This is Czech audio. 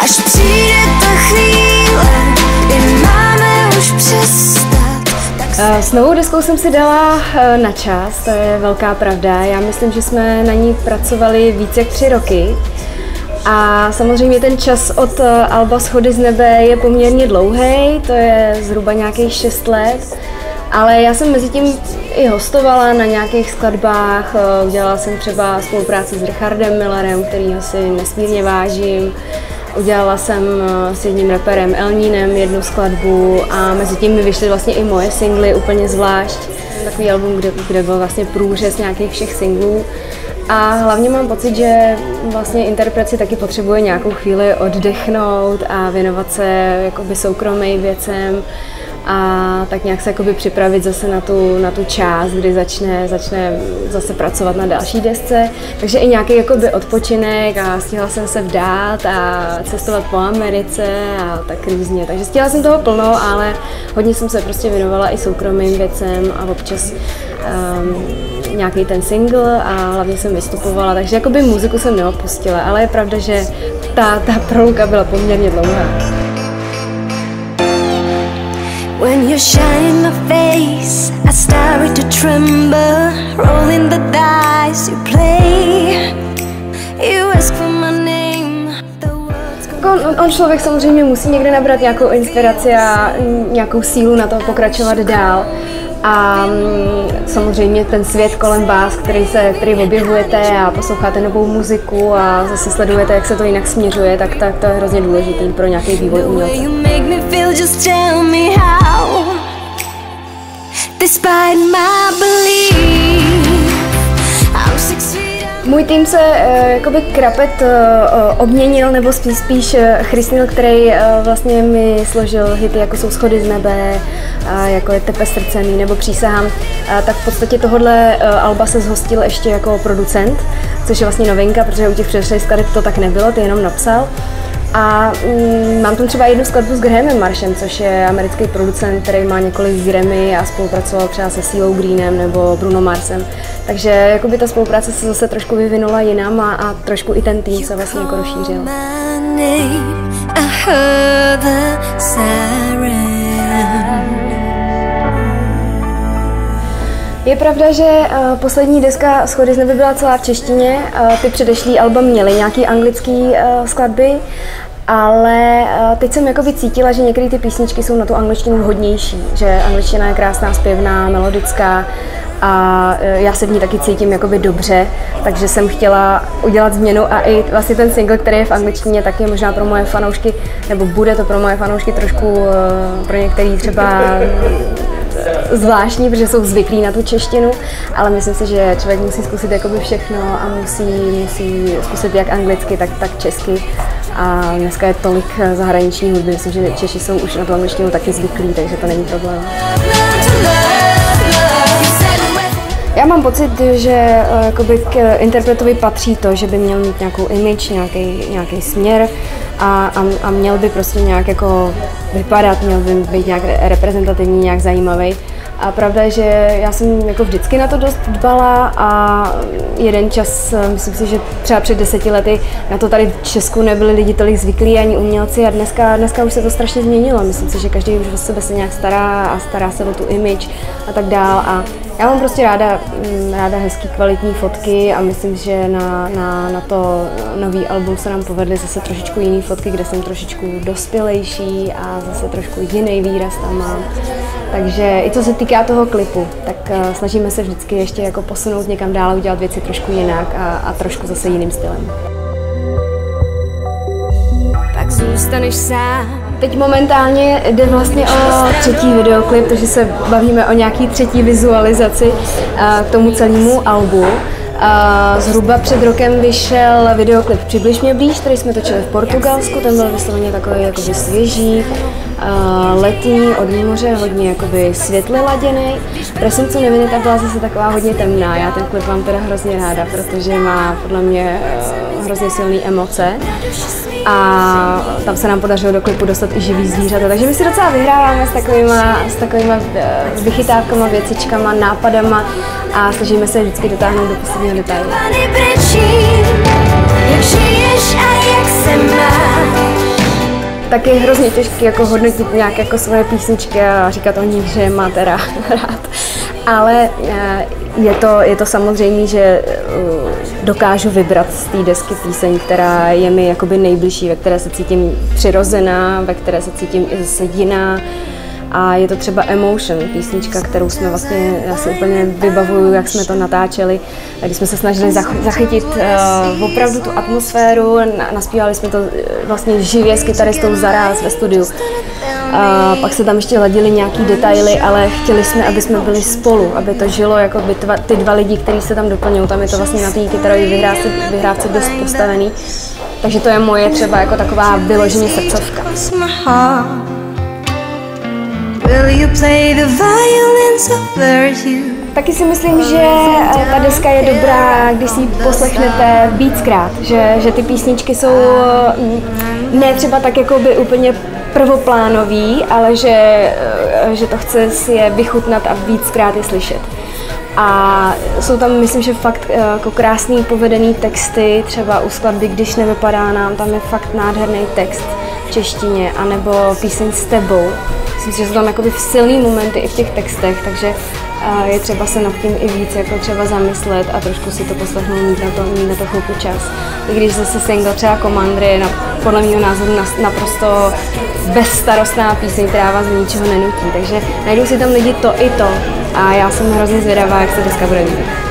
Až přijde ta chvíle, kdy máme už přestat tak Eh, S novou deskou jsem si dala eh, na čas, to je velká pravda. Já myslím, že jsme na ní pracovali více jak tři roky. A samozřejmě ten čas od eh, Alba Schody z nebe je poměrně dlouhý, to je zhruba nějakých 6 let. Ale já jsem mezi tím i hostovala na nějakých skladbách, eh, udělala jsem třeba spolupráci s Richardem Millerem, kterýho si nesmírně vážím. Udělala jsem eh, s jedním reperem Elnínem jednu skladbu a mezi tím mi vyšly vlastně i moje singly úplně zvlášť. Takový album, kde, kde byl vlastně průřez nějakých všech singlů. A hlavně mám pocit, že vlastně interpret si taky potřebuje nějakou chvíli oddechnout a věnovat se jakoby soukromým věcem a tak nějak se jakoby připravit zase na tu, na tu část, kdy začne, začne zase pracovat na další desce. Takže i nějaký jakoby odpočinek a stihla jsem se vdát a cestovat po Americe a tak různě. Takže stihla jsem toho plno, ale hodně jsem se prostě věnovala i soukromým věcem a občas um, nějaký ten single a hlavně jsem vystupovala, takže jakoby muziku jsem neopustila, ale je pravda, že ta, ta proluka byla poměrně dlouhá. When you shine in my face, I start to tremble. Rolling the dice you play. You ask for my name, On, on člověk samozřejmě musí někde nabrat nějakou inspiraci a nějakou sílu na to pokračovat dál. A mm, samozřejmě ten svět kolem vás, který, se, který objevujete a posloucháte novou muziku a zase sledujete, jak se to jinak směřuje, tak, tak to je hrozně důležitý pro nějaký vývoj umělce. Despite my belief, Můj tým se uh, jakoby krapet uh, obměnil, nebo spíš, spíš Christnil, který vlastně mi složil hity, jako jsou Schody z nebe, uh, jako je Tepe srdce mý, nebo Přísahám, uh, tak v podstatě tohohle uh, Alba se zhostil ještě jako producent, což je vlastně novinka, protože u těch předešlých skladeb to tak nebylo, ty jenom napsal. A mm, mám tam třeba jednu skladbu s Grahamem Maršem, což je americký producent, který má několik Grammy a spolupracoval třeba se Seal Greenem nebo Bruno Marsem. Takže jakoby ta spolupráce se zase trošku vyvinula jinam a, a trošku i ten tým se vlastně jako rozšířil. Je pravda, že uh, poslední deska Schody z nebe byla celá v češtině, uh, ty předešlý alba měly nějaký anglický uh, skladby, ale teď jsem jakoby cítila, že některé ty písničky jsou na tu angličtinu vhodnější, že angličtina je krásná, zpěvná, melodická a uh, já se v ní taky cítím jakoby dobře, takže jsem chtěla udělat změnu a i vlastně ten single, který je v angličtině, tak je možná pro moje fanoušky, nebo bude to pro moje fanoušky trošku uh, pro některý třeba zvláštní, protože jsou zvyklí na tu češtinu, ale myslím si, že člověk musí zkusit jakoby všechno a musí, musí zkusit jak anglicky, tak, tak česky. A dneska je tolik zahraniční hudby, myslím, že Češi jsou už na tu angličtinu taky zvyklí, takže to není problém. Já mám pocit, že eh, jakoby k interpretovi patří to, že by měl mít nějakou image, nějaký, nějaký směr a, a, a měl by prostě nějak jako vypadat, měl by být nějak re- reprezentativní, nějak zajímavý. A pravda je, že já jsem jako vždycky na to dost dbala a jeden čas, eh, myslím si, že třeba před deseti lety na to tady v Česku nebyli lidi tolik zvyklí ani umělci a dneska, dneska už se to strašně změnilo. Myslím si, že každý už o sebe se nějak stará a stará se o tu image a tak dál. A já mám prostě ráda, mm, ráda hezký kvalitní fotky a myslím, že na, na, na to nový album se nám povedly zase trošičku jiný fotky, kde jsem trošičku dospělejší a zase trošku jiný výraz tam mám. Takže i co se týká toho klipu, tak uh, snažíme se vždycky ještě jako posunout někam dál udělat věci trošku jinak a, a trošku zase jiným stylem. pak zůstaneš sám. Teď momentálně jde vlastně o třetí videoklip, takže se bavíme o nějaký třetí vizualizaci eh, k tomu celému albu. A zhruba před rokem vyšel videoklip Přibliž mě blíž, který jsme točili v Portugalsku, ten byl vysloveně takový jakoby svěží, letní, od moře, hodně jakoby světle laděný. Prosince neviny ta byla zase taková hodně temná, já ten klip mám teda hrozně ráda, protože má podle mě eh, hrozně silné emoce a tam se nám podařilo do klipu dostat i živý zvířata, takže my si docela vyhráváme s takovýma, s takovýma eh, vychytávkama, věcičkama, nápadama a snažíme se vždycky dotáhnout do posledního detailu. Jak žiješ a jak se máš. Taky hrozně těžké jako hodnotit nějak jako svoje písničky a říkat o nich, že je máte rád. Ale eh, je to, je to samozřejmě, že eh, dokážu vybrat z té desky píseň, která je mi jakoby nejbližší, ve které se cítím přirozená, ve které se cítím i zase jiná. A je to třeba Emotion, písnička, kterou jsme vlastně, já si úplně vybavuju, jak jsme to natáčeli, když jsme se snažili zachytit uh, opravdu tu atmosféru, naspívali jsme to vlastně živě s kytaristou zaraz ve studiu. A pak se tam ještě ladili nějaký detaily, ale chtěli jsme, aby jsme byli spolu, aby to žilo jako by tva, ty dva lidi, kteří se tam doplňují. Tam je to vlastně na té kytarové vyhrávce, vyhrávce dost postavený. Takže to je moje třeba jako taková vyloženě srdcovka. Taky si myslím, že eh, ta deska je dobrá, když si ji poslechnete víckrát, že, že ty písničky jsou mm, ne třeba tak jako by úplně prvoplánový, ale že, eh, že to chce si je vychutnat a víckrát je slyšet. A jsou tam, myslím, že fakt eh, jako krásný povedený texty, třeba u skladby Když nevypadá nám, tam je fakt nádherný text v češtině, anebo píseň s tebou. Myslím si, že jsou tam jakoby silný momenty i v těch textech, takže je třeba se nad tím i víc jako třeba zamyslet a trošku si to poslechnout, mít na to, mít na to chvilku čas. I když zase single třeba Commander je na, podle mého názoru naprosto bezstarostná píseň, která vás ničeho nenutí. Takže najdou si tam lidi to i to a já jsem hrozně zvědavá, jak se dneska bude líbit.